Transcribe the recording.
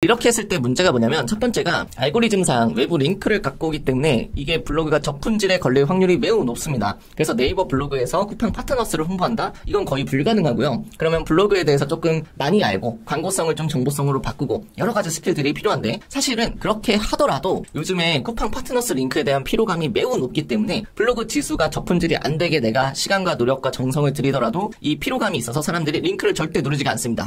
이렇게 했을 때 문제가 뭐냐면 첫 번째가 알고리즘상 외부 링크를 갖고 오기 때문에 이게 블로그가 저품질에 걸릴 확률이 매우 높습니다. 그래서 네이버 블로그에서 쿠팡 파트너스를 홍보한다? 이건 거의 불가능하고요. 그러면 블로그에 대해서 조금 많이 알고 광고성을 좀 정보성으로 바꾸고 여러 가지 skill들이 필요한데 사실은 그렇게 하더라도 요즘에 쿠팡 파트너스 링크에 대한 피로감이 매우 높기 때문에 블로그 지수가 저품질이 안 되게 내가 시간과 노력과 정성을 들이더라도 이 피로감이 있어서 사람들이 링크를 절대 누르지가 않습니다.